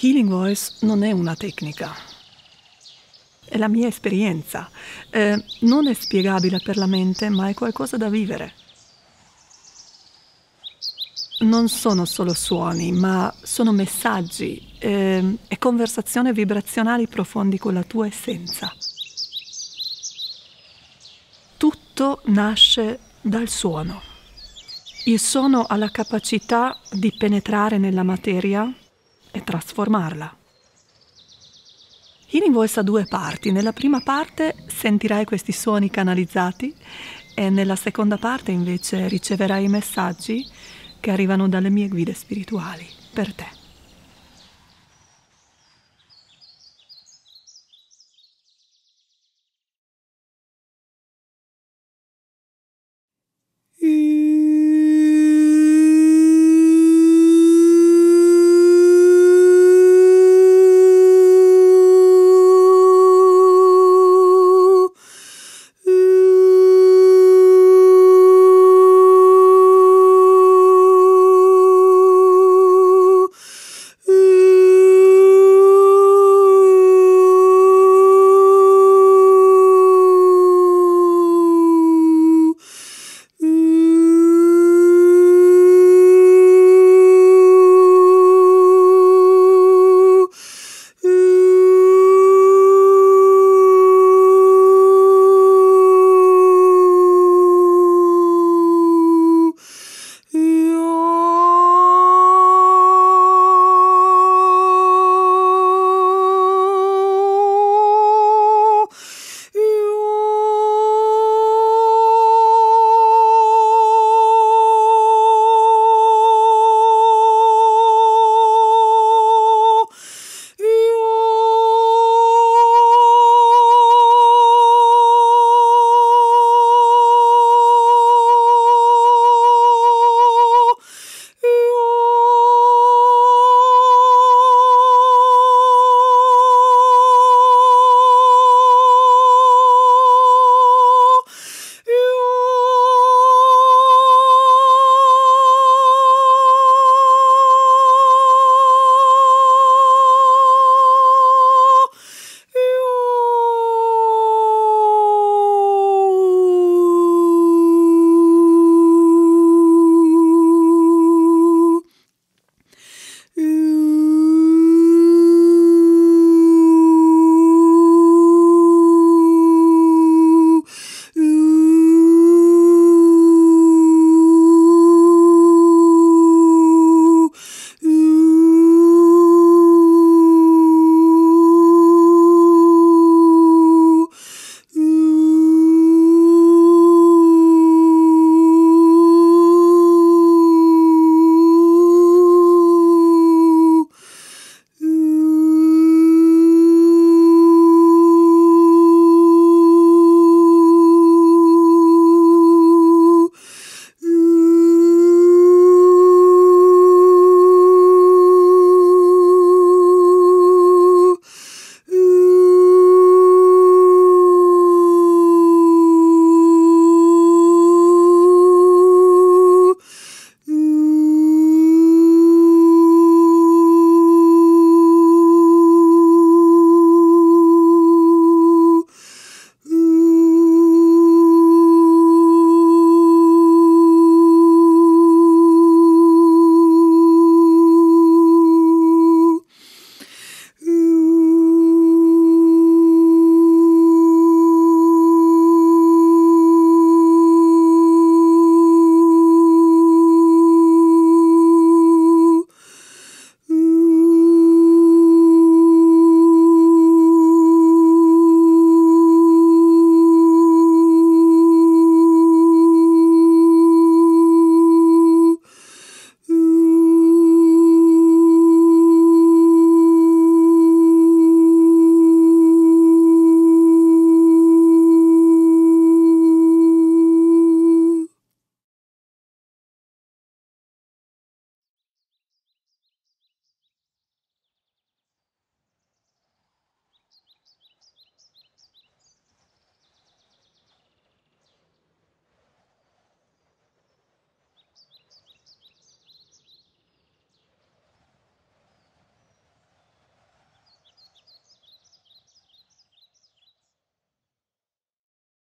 Healing Voice non è una tecnica, è la mia esperienza. Eh, non è spiegabile per la mente, ma è qualcosa da vivere. Non sono solo suoni, ma sono messaggi eh, e conversazioni vibrazionali profondi con la tua essenza. Tutto nasce dal suono. Il suono ha la capacità di penetrare nella materia e trasformarla. Healing Voice ha due parti. Nella prima parte sentirai questi suoni canalizzati e nella seconda parte invece riceverai i messaggi che arrivano dalle mie guide spirituali per te.